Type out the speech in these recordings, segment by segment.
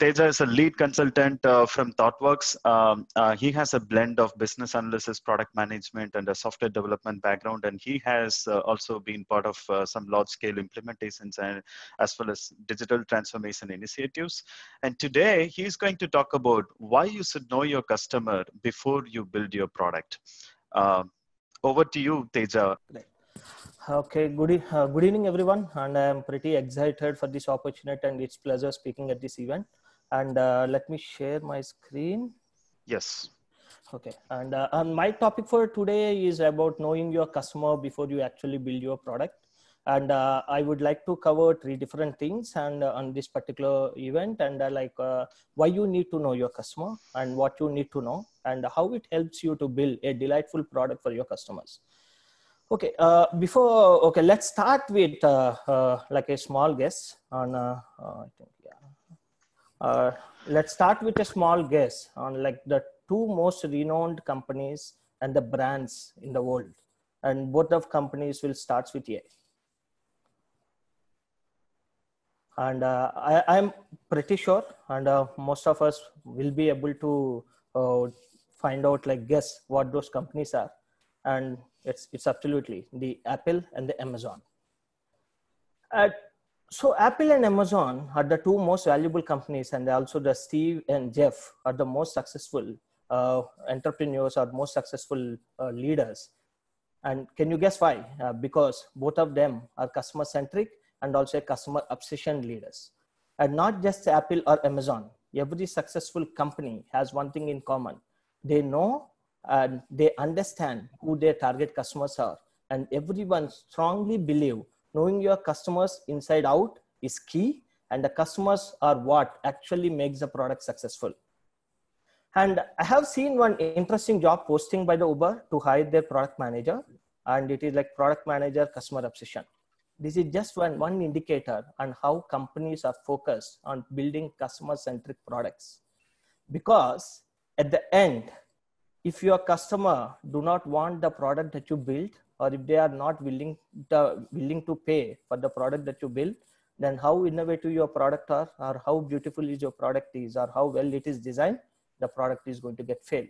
Teja is a lead consultant uh, from ThoughtWorks. Um, uh, he has a blend of business analysis, product management, and a software development background. And he has uh, also been part of uh, some large scale implementations and as well as digital transformation initiatives. And today he's going to talk about why you should know your customer before you build your product. Um, over to you, Teja. Okay, good, uh, good evening, everyone. And I'm pretty excited for this opportunity and it's pleasure speaking at this event. And uh, let me share my screen. Yes. Okay, and, uh, and my topic for today is about knowing your customer before you actually build your product. And uh, I would like to cover three different things and uh, on this particular event and uh, like uh, why you need to know your customer and what you need to know and how it helps you to build a delightful product for your customers. Okay, uh, before, okay, let's start with uh, uh, like a small guess on, uh, uh, I think. Uh, let's start with a small guess on like the two most renowned companies and the brands in the world. And both of companies will start with A. And uh, I, I'm pretty sure, and uh, most of us will be able to uh, find out, like, guess what those companies are. And it's it's absolutely the apple and the amazon uh, so apple and amazon are the two most valuable companies and also the steve and jeff are the most successful uh, entrepreneurs or most successful uh, leaders. And can you guess why? Uh, because both of them are customer centric and also customer obsession leaders. And not just apple or amazon. Every successful company has one thing in common. They know and they understand who their target customers are. And everyone strongly believe knowing your customers inside out is key and the customers are what actually makes the product successful. And i have seen one interesting job posting by the uber to hire their product manager and it is like product manager customer obsession. This is just one, one indicator on how companies are focused on building customer centric products. Because at the end if your customer do not want the product that you build or if they are not willing to, willing to pay for the product that you build then how innovative your product are or how beautiful is your product is or how well it is designed the product is going to get failed.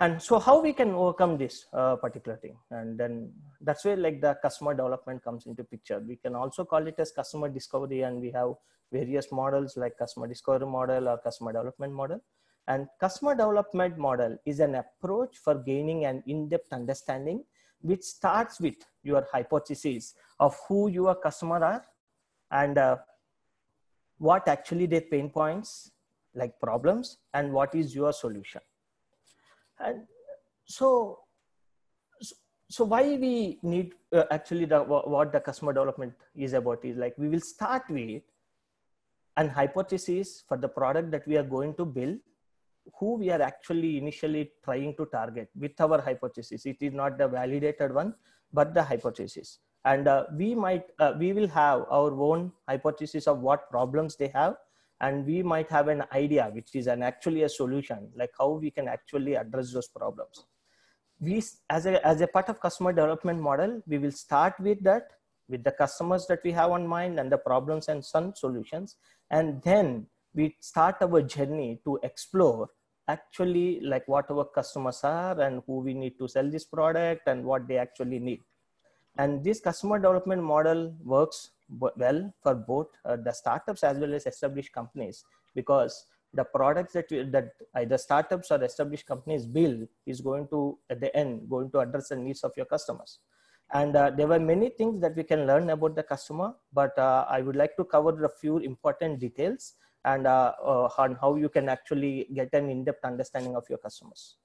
And so how we can overcome this uh, particular thing? And then that's where like the customer development comes into picture. We can also call it as customer discovery and we have various models like customer discovery model or customer development model. And customer development model is an approach for gaining an in-depth understanding, which starts with your hypothesis of who your customer are and uh, what actually their pain points, like problems, and what is your solution. And so, so why we need uh, actually the what the customer development is about is like we will start with an hypothesis for the product that we are going to build who we are actually initially trying to target with our hypothesis. It is not the validated one, but the hypothesis. And uh, we might, uh, we will have our own hypothesis of what problems they have. And we might have an idea, which is an actually a solution, like how we can actually address those problems. We, as a, as a part of customer development model, we will start with that, with the customers that we have on mind and the problems and some solutions. And then we start our journey to explore actually like what our customers are and who we need to sell this product and what they actually need. And this customer development model works well for both uh, the startups as well as established companies because the products that we, that either startups or established companies build is going to at the end going to address the needs of your customers. And uh, there were many things that we can learn about the customer but uh, i would like to cover a few important details and uh, uh, on how you can actually get an in-depth understanding of your customers.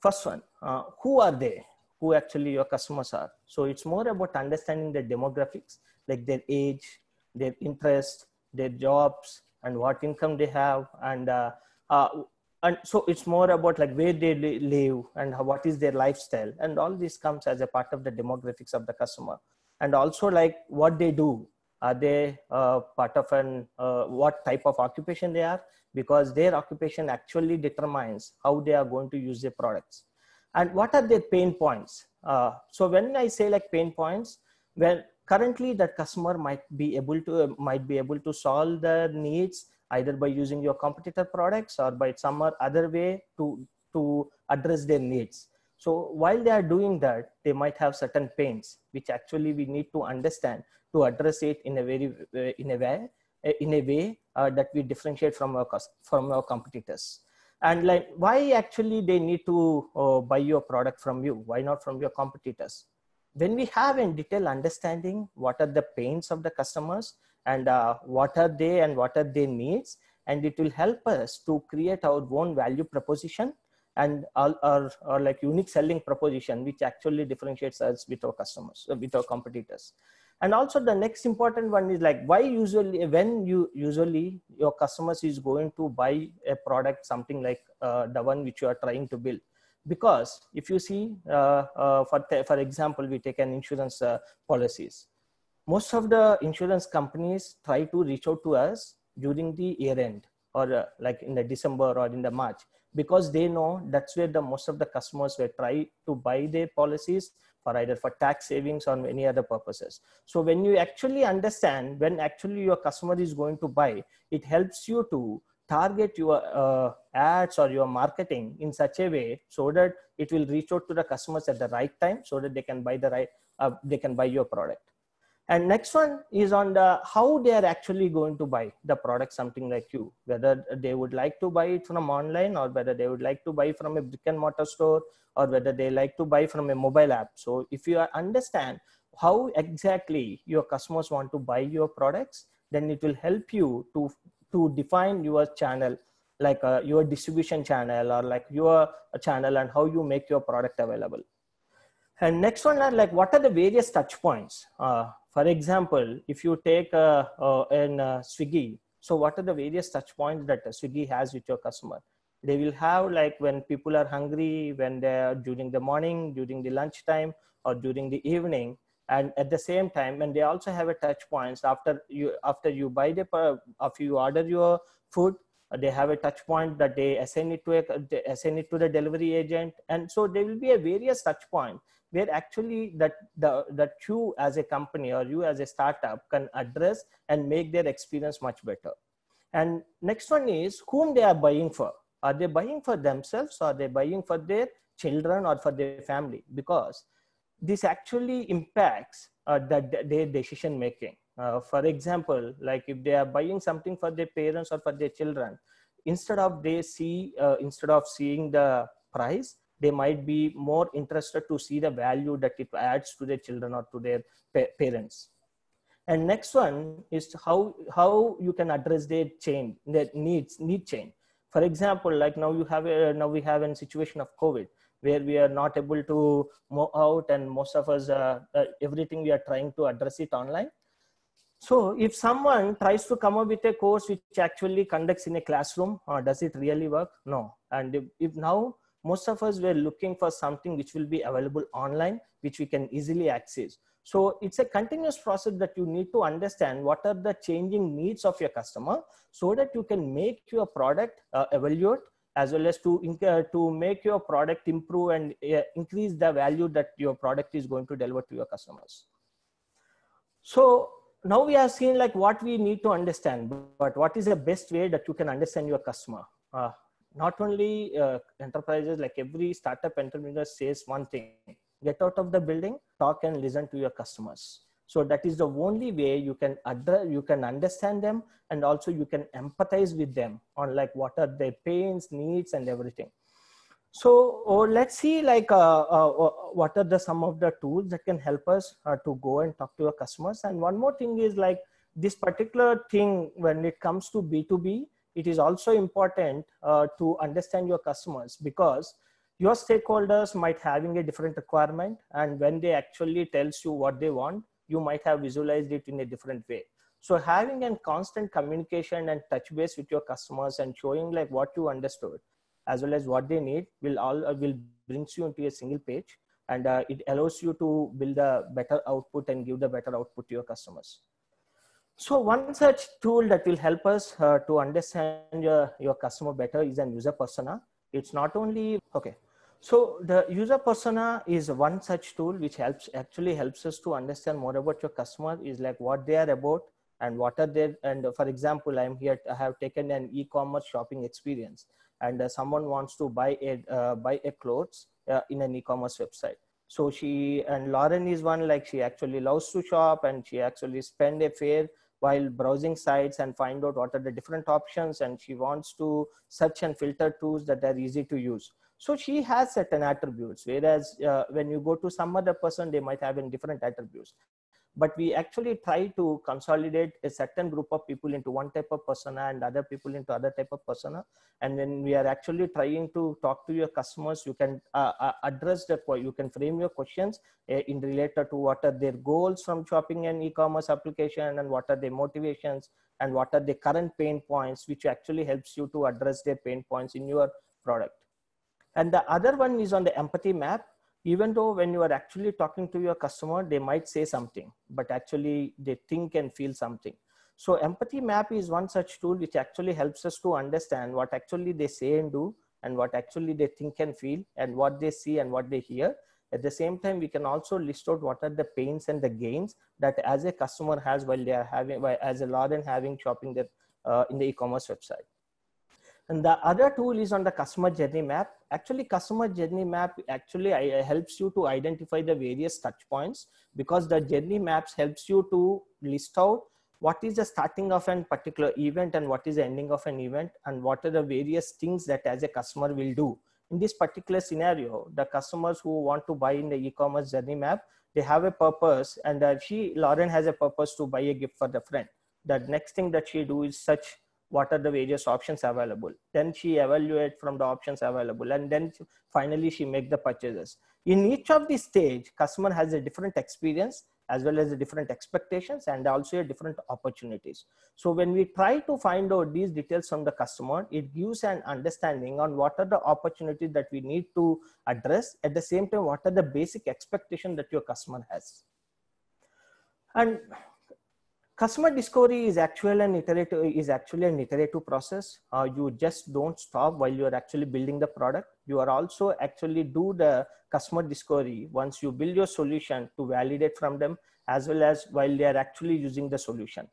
First one, uh, who are they? Who actually your customers are? So it's more about understanding their demographics, like their age, their interest, their jobs, and what income they have, and uh, uh, and so it's more about like where they live and how, what is their lifestyle, and all this comes as a part of the demographics of the customer, and also like what they do are they uh, part of an uh, what type of occupation they are? Because their occupation actually determines how they are going to use their products. And what are their pain points? Uh, so when i say like pain points well currently that customer might be able to uh, might be able to solve their needs either by using your competitor products or by some other way to, to address their needs. So while they are doing that, they might have certain pains, which actually we need to understand to address it in a very, in a way, in a way uh, that we differentiate from our, from our competitors. And like, why actually they need to uh, buy your product from you? Why not from your competitors? When we have a detailed understanding, what are the pains of the customers and uh, what are they and what are their needs, and it will help us to create our own value proposition and our, our, our, like unique selling proposition which actually differentiates us with our customers uh, with our competitors. And also the next important one is like why usually when you usually your customers is going to buy a product something like uh, the one which you are trying to build? Because if you see uh, uh, for for example we take an insurance uh, policies. Most of the insurance companies try to reach out to us during the year end or uh, like in the december or in the march because they know that's where the most of the customers will try to buy their policies for either for tax savings or any other purposes. So when you actually understand when actually your customer is going to buy, it helps you to target your uh, ads or your marketing in such a way so that it will reach out to the customers at the right time so that they can buy the right uh, they can buy your product and next one is on the how they are actually going to buy the product something like you whether they would like to buy it from online or whether they would like to buy from a brick and mortar store or whether they like to buy from a mobile app. So if you understand how exactly your customers want to buy your products then it will help you to to define your channel like uh, your distribution channel or like your channel and how you make your product available and next one are like what are the various touch points uh, for example, if you take uh, uh, in uh, Swiggy, so what are the various touch points that Swiggy has with your customer? They will have like when people are hungry, when they're during the morning, during the lunchtime, or during the evening, and at the same time, and they also have a touch points after you after you buy the after you order your food, they have a touch point that they assign it to a, assign it to the delivery agent and so there will be a various touch point where actually that the that you as a company or you as a startup can address and make their experience much better. And next one is whom they are buying for. Are they buying for themselves or are they buying for their children or for their family? Because this actually impacts uh, the, their decision making. Uh, for example like if they are buying something for their parents or for their children instead of they see uh, instead of seeing the price they might be more interested to see the value that it adds to their children or to their pa- parents. And next one is how how you can address their change their needs need change. For example like now you have a, now we have a situation of covid where we are not able to move out and most of us uh, uh, everything we are trying to address it online. So if someone tries to come up with a course which actually conducts in a classroom uh, does it really work? No. And if, if now most of us were looking for something which will be available online, which we can easily access. So it's a continuous process that you need to understand what are the changing needs of your customer so that you can make your product uh, evaluate as well as to, uh, to make your product improve and uh, increase the value that your product is going to deliver to your customers. So now we have seen like what we need to understand, but what is the best way that you can understand your customer? Uh, not only uh, enterprises like every startup entrepreneur says one thing get out of the building talk and listen to your customers. So that is the only way you can address you can understand them and also you can empathize with them on like what are their pains needs and everything. So oh, let's see like uh, uh, uh, what are the some of the tools that can help us uh, to go and talk to our customers. And one more thing is like this particular thing when it comes to b2b it is also important uh, to understand your customers because your stakeholders might having a different requirement and when they actually tells you what they want you might have visualized it in a different way. So having a constant communication and touch base with your customers and showing like what you understood as well as what they need will all uh, will brings you into a single page and uh, it allows you to build a better output and give the better output to your customers so one such tool that will help us uh, to understand your, your customer better is an user persona. It's not only, okay. So the user persona is one such tool which helps actually helps us to understand more about your customer is like what they are about, and what are their and for example i'm here i have taken an e-commerce shopping experience and uh, someone wants to buy a uh, buy a clothes uh, in an e-commerce website so she and lauren is one like she actually loves to shop and she actually spend a fair while browsing sites and find out what are the different options and she wants to search and filter tools that are easy to use. So she has certain attributes whereas uh, when you go to some other person they might have in different attributes but we actually try to consolidate a certain group of people into one type of persona and other people into other type of persona. And when we are actually trying to talk to your customers you can uh, uh, address the you can frame your questions uh, in related to what are their goals from shopping and e-commerce application and what are their motivations and what are the current pain points which actually helps you to address their pain points in your product. And the other one is on the empathy map even though when you are actually talking to your customer, they might say something, but actually they think and feel something. So empathy map is one such tool which actually helps us to understand what actually they say and do and what actually they think and feel and what they see and what they hear. At the same time, we can also list out what are the pains and the gains that as a customer has while they are having, as a Lauren having shopping uh, in the e-commerce website. And the other tool is on the customer journey map. Actually, customer journey map actually helps you to identify the various touch points because the journey maps helps you to list out what is the starting of a particular event and what is the ending of an event and what are the various things that as a customer will do. In this particular scenario, the customers who want to buy in the e-commerce journey map, they have a purpose and uh, she, Lauren has a purpose to buy a gift for the friend. The next thing that she do is such what are the various options available. Then she evaluate from the options available and then finally she make the purchases. In each of these stage customer has a different experience as well as the different expectations and also a different opportunities. So when we try to find out these details from the customer it gives an understanding on what are the opportunities that we need to address. At the same time what are the basic expectation that your customer has. And customer discovery is actually an iterative is actually an iterative process. Uh, you just don't stop while you're actually building the product. You are also actually do the customer discovery. Once you build your solution to validate from them as well as while they are actually using the solution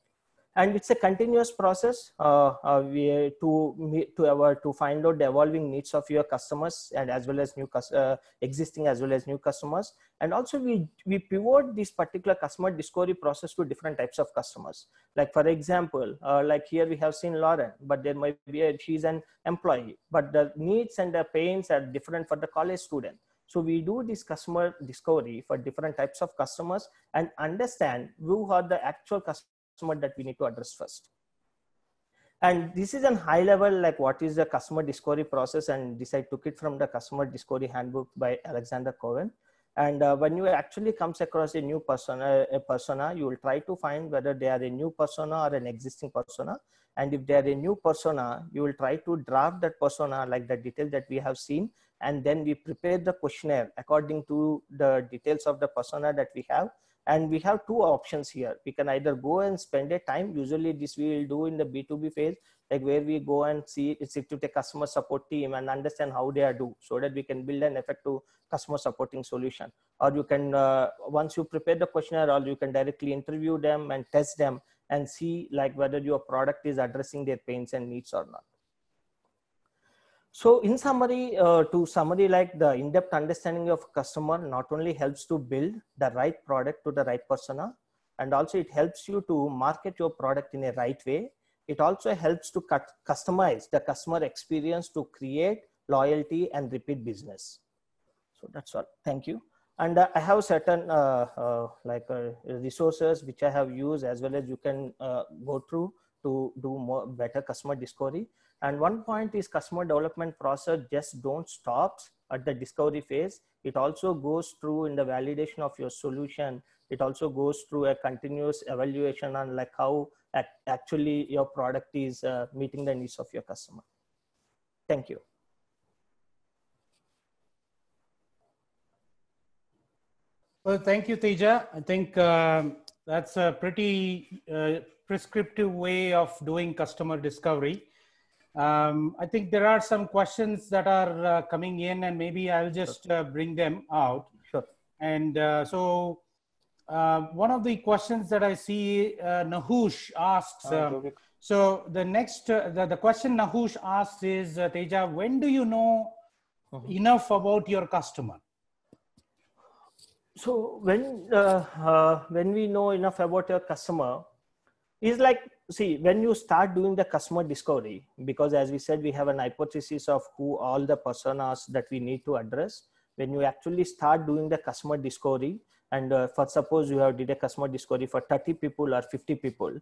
and it's a continuous process uh, uh, we, to to our to find out the evolving needs of your customers and as well as new uh, existing as well as new customers. And also we we pivot this particular customer discovery process to different types of customers. Like for example uh, like here we have seen lauren but there might be a, she's an employee but the needs and the pains are different for the college student. So we do this customer discovery for different types of customers and understand who are the actual customers customer that we need to address first. And this is a high level, like what is the customer discovery process and this I took it from the customer discovery handbook by Alexander Cowan. And uh, when you actually comes across a new persona, a persona, you will try to find whether they are a new persona or an existing persona. And if they are a new persona, you will try to draft that persona like the detail that we have seen. And then we prepare the questionnaire according to the details of the persona that we have and we have two options here. We can either go and spend a time. Usually this we will do in the b2b phase like where we go and see it's to take customer support team and understand how they are do so that we can build an effective customer supporting solution. Or you can uh, once you prepare the questionnaire or you can directly interview them and test them and see like whether your product is addressing their pains and needs or not so in summary, uh, to summary like the in-depth understanding of customer not only helps to build the right product to the right persona, and also it helps you to market your product in a right way. It also helps to cut, customize the customer experience to create loyalty and repeat business. So that's all. Thank you. And uh, I have certain uh, uh like uh, resources which I have used as well as you can uh, go through to do more better customer discovery. And one point is customer development process just don't stop at the discovery phase. It also goes through in the validation of your solution. It also goes through a continuous evaluation on like how actually your product is uh, meeting the needs of your customer. Thank you. Well, thank you, Teja. I think um, that's a pretty uh, prescriptive way of doing customer discovery. Um, I think there are some questions that are uh, coming in, and maybe I'll just uh, bring them out. Sure. And uh, so, uh, one of the questions that I see uh, Nahush asks. Uh, so the next, uh, the, the question Nahush asks is, uh, Teja, when do you know Mhm. enough about your customer? so when uh, uh, when we know enough about your customer is like see when you start doing the customer discovery because as we said we have an hypothesis of who all the personas that we need to address. When you actually start doing the customer discovery and uh, for suppose you have did a customer discovery for 30 people or 50 people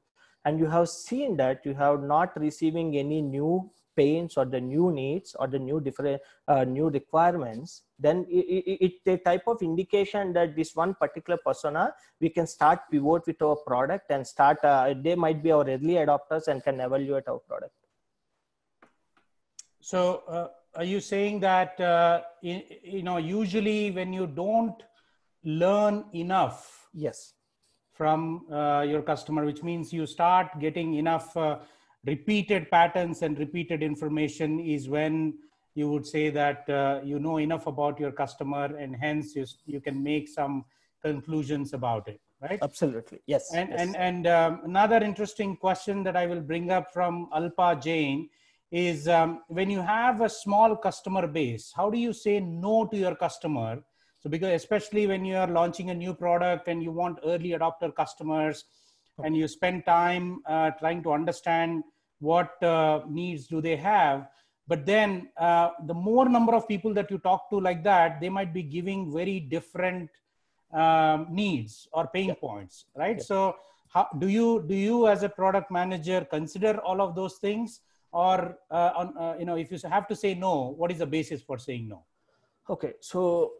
and you have seen that you have not receiving any new pains or the new needs or the new different uh, new requirements then it, it, a type of indication that this one particular persona we can start pivot with our product and start uh, they might be our early adopters and can evaluate our product. So uh, are you saying that, uh, in, you know, usually when you don't learn enough yes. from uh, your customer, which means you start getting enough uh, repeated patterns and repeated information is when you would say that uh, you know enough about your customer and hence you, you can make some conclusions about it, right? absolutely yes And, yes. and, and um, another interesting question that I will bring up from Alpa Jain is um, when you have a small customer base, how do you say no to your customer? So, because especially when you are launching a new product and you want early adopter customers and you spend time uh, trying to understand what uh, needs do they have, but then uh, the more number of people that you talk to like that, they might be giving very different um, needs or pain points right? Yeah. so how do you do you as a product manager consider all of those things? Or uh, on, uh, you know if you have to say no what is the basis for saying no? Okay, so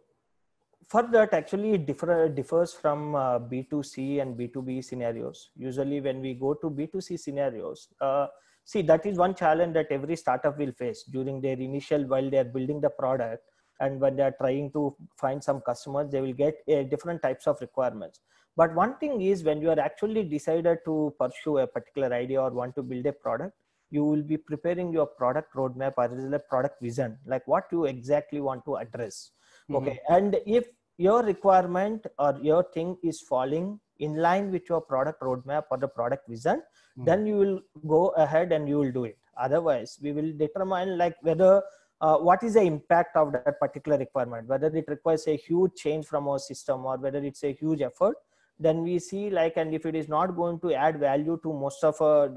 for that actually it differ, differs from uh, B2C and B2B scenarios. Usually when we go to B2C scenarios, uh, see that is one challenge that every startup will face during their initial while they are building the product and when they are trying to find some customers, they will get uh, different types of requirements. But one thing is when you are actually decided to pursue a particular idea or want to build a product, you will be preparing your product roadmap or product vision, like what you exactly want to address. Okay. And if your requirement or your thing is falling in line with your product roadmap or the product vision, Mhm. then you will go ahead and you will do it. Otherwise, we will determine like whether uh, what is the impact of that particular requirement, whether it requires a huge change from our system or whether it's a huge effort. Then we see like, and if it is not going to add value to most of our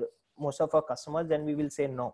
most of our customers, then we will say no.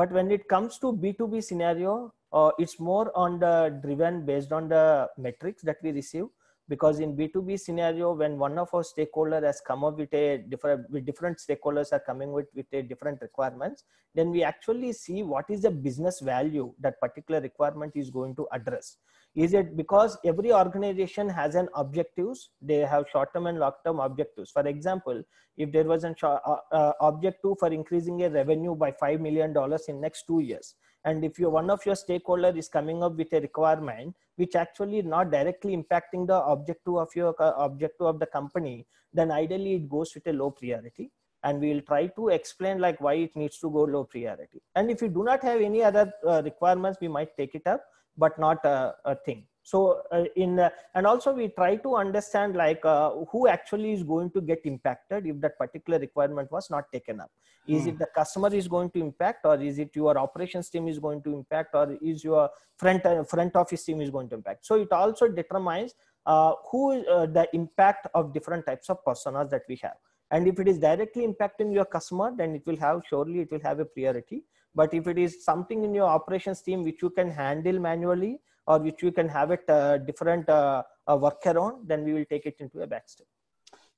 But when it comes to B2B scenario, uh, it's more on the driven based on the metrics that we receive because in b2b scenario when one of our stakeholder has come up with a different with different stakeholders are coming with with a different requirements then we actually see what is the business value that particular requirement is going to address. Is it because every organization has an objectives they have short term and long term objectives. For example if there was an uh, uh, objective for increasing a revenue by 5 million dollars in next 2 years and if you one of your stakeholder is coming up with a requirement which actually not directly impacting the objective of your uh, objective of the company then ideally it goes with a low priority. And we will try to explain like why it needs to go low priority. And if you do not have any other uh, requirements we might take it up but not a, a thing so uh, in uh, and also we try to understand like uh, who actually is going to get impacted if that particular requirement was not taken up. Is Hmm. it the customer is going to impact or is it your operations team is going to impact or is your front uh, front office team is going to impact? So it also determines uh, who uh, the impact of different types of personas that we have. And if it is directly impacting your customer then it will have surely it will have a priority. But if it is something in your operations team which you can handle manually or which we can have it uh, different uh, uh, workaround then we will take it into a back step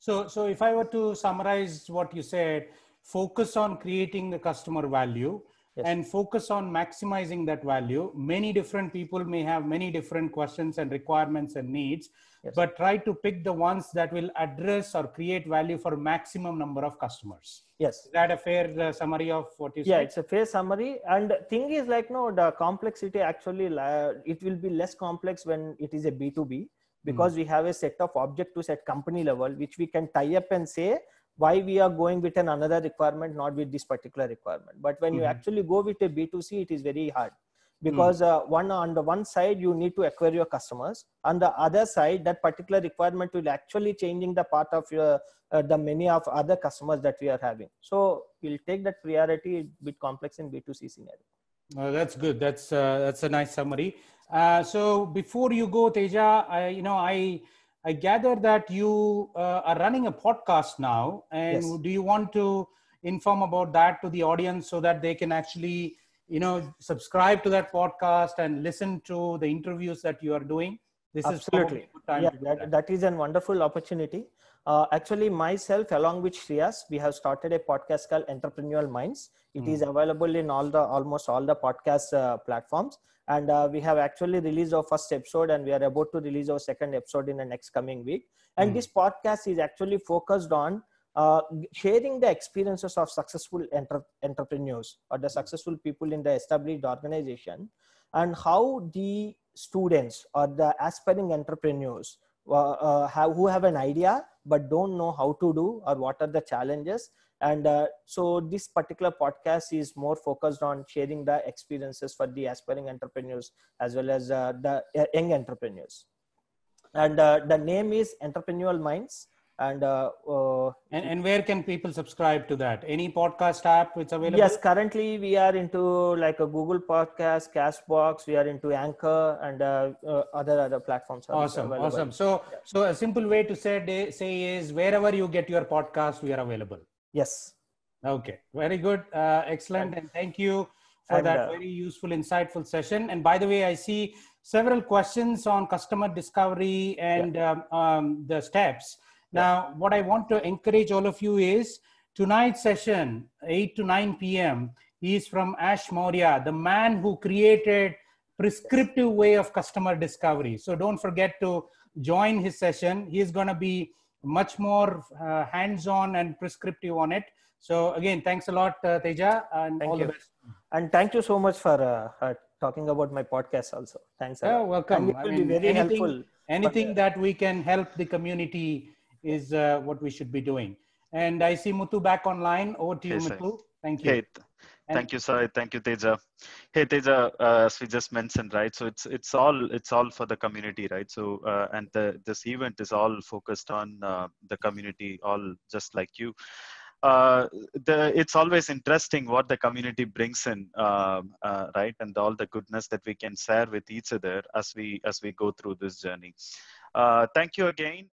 So, so if I were to summarize what you said, focus on creating the customer value Yes. and focus on maximizing that value. Many different people may have many different questions and requirements and needs, Yes. but try to pick the ones that will address or create value for maximum number of customers. yes Is that a fair uh, summary of what you said? yeah said? it's a fair summary and thing is like no the complexity actually la- it will be less complex when it is a b2b because we have a set of objectives at company level which we can tie up and say why we are going with an another requirement not with this particular requirement but when you Mhm. actually go with a b2c it is very hard because uh, one on the one side you need to acquire your customers. On the other side that particular requirement will actually changing the part of your uh, the many of other customers that we are having. So we'll take that priority a bit complex in b2c scenario. Uh, that's good. That's uh, that's a nice summary. Uh, so before you go teja I, you know i i gather that you uh, are running a podcast now. And Yes. do you want to inform about that to the audience so that they can actually you know subscribe to that podcast and listen to the interviews that you are doing. This is absolutely. a good time yeah that, that. that is a wonderful opportunity. Uh, actually myself along with shreyas we have started a podcast called entrepreneurial minds. It is available in all the almost all the podcast uh, platforms. And uh, we have actually released our first episode and we are about to release our second episode in the next coming week. And Mm. this podcast is actually focused on uh, sharing the experiences of successful enter- entrepreneurs or the successful people in the established organization and how the students or the aspiring entrepreneurs uh, uh, have, who have an idea but don't know how to do or what are the challenges. And uh, so this particular podcast is more focused on sharing the experiences for the aspiring entrepreneurs as well as uh, the uh, young entrepreneurs. And the name is entrepreneurial minds and uh, uh, and, and where can people subscribe to that? Any podcast app it's available? Yes currently we are into like a google podcast castbox we are into anchor and uh, uh, other other platforms awesome available. awesome. So so a simple way to say say is wherever you get your podcast we are available. Yes. Okay very good. Uh, excellent. And thank you for And, that uh, very useful insightful session. And by the way i see several questions on customer discovery and um, um, the steps now what i want to encourage all of you is tonight's session 8 to 9 p.m is from ash maurya the man who created prescriptive way of customer discovery. So don't forget to join his session. He's going to be much more uh, hands-on and prescriptive on it. So again thanks a lot uh, teja and Thank all you. the best. And thank you so much for uh, uh, talking about my podcast also. Thanks yeah, welcome. And it I will mean, be very anything, helpful anything that we can help the community is uh, what we should be doing and i see Muthu back online over to you Yes, sir. muthu thank you Hey, th- thank you, Sai. Thank you, Teja. Hey, Teja, uh, as we just mentioned, right? So it's it's all it's all for the community, right? So uh, and the this event is all focused on uh, the community, all just like you. Uh, the it's always interesting what the community brings in, um, uh, right? And all the goodness that we can share with each other as we as we go through this journey. Uh, thank you again.